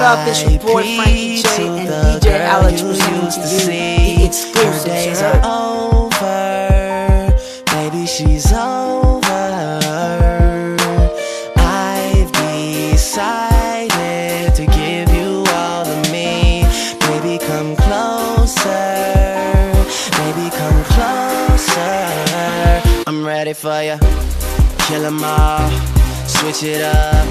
What up? It's your boy Frankie J and DJ Alex presenting to you the exclusive days are over, baby, she's over. I've decided to give you all of me. Baby, come closer. Baby, come closer. I'm ready for you. Kill 'em all. Switch it up.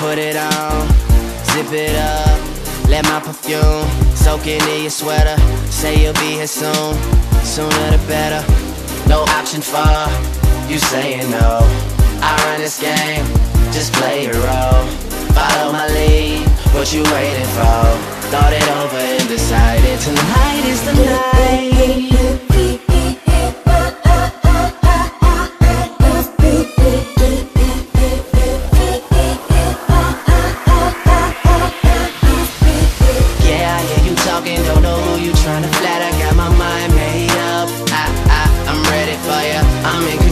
Put it on. Zip it up. Let my perfume soak into your sweater. Say you'll be here soon. Sooner the better. No option for you saying no. I run this game. Just play your role. Follow my lead. What you waiting for? Thought it over and decided tonight is the night.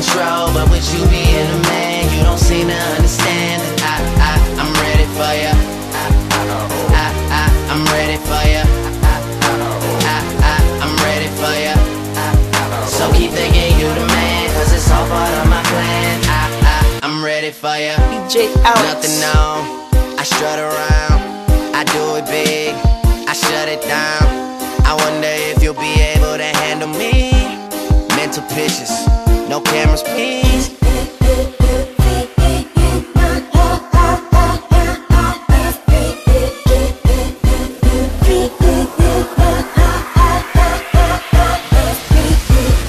Control, but with you being a man, you don't seem to understand. I, I, I'm ready for ya. I, I, I, I'm ready for ya. I, I, I'm ready for ya. So keep thinking you the man, cause it's all part of my plan. I, I, I'm ready for ya. DJ out. Nothing on, I strut around, I do it big, I shut it down. I wonder if you'll be able to handle me. Mental pictures, no cameras, please.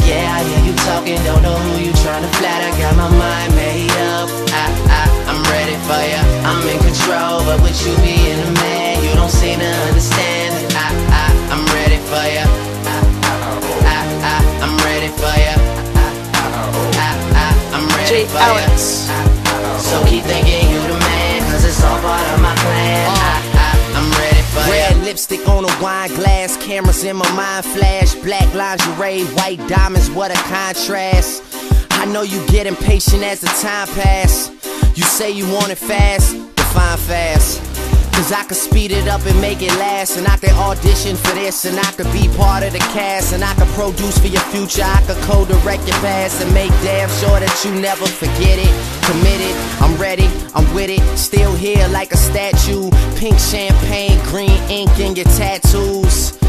Yeah, I hear you talking, wine glass, cameras in my mind flash, black lingerie, white diamonds, what a contrast. I know you get impatient as the time pass. You say you want it fast, define fast. Cause I could speed it up and make it last. And I could audition for this. And I could be part of the cast. And I could produce for your future. I could co direct your past. And make damn sure that you never forget it. Committed, I'm ready, I'm with it. Still here like a statue. Pink champagne, green ink in your tattoos.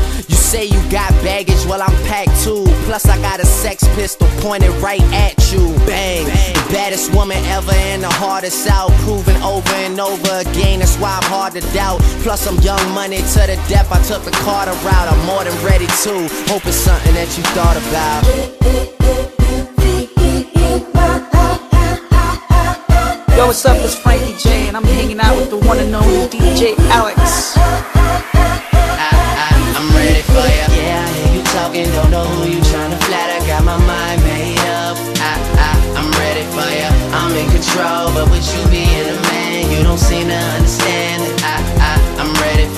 Say you got baggage, well I'm packed too. Plus I got a sex pistol pointed right at you. Bang, the baddest woman ever and the hardest out. Proven over and over again, that's why I'm hard to doubt. Plus I'm young money to the depth. I took the Carter route. I'm more than ready to. Hope it's something that you thought about. Yo, what's up? It's Frankie J and I'm hanging out with the one and only DJ Alex.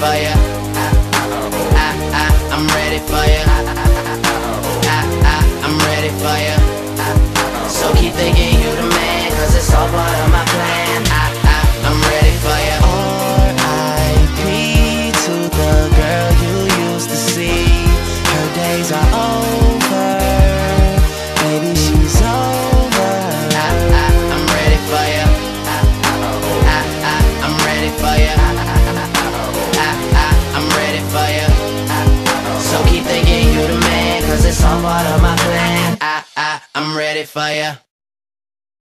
Ready So keep thinking you the man, cause it's all part of my plan. I, I, I'm ready for ya.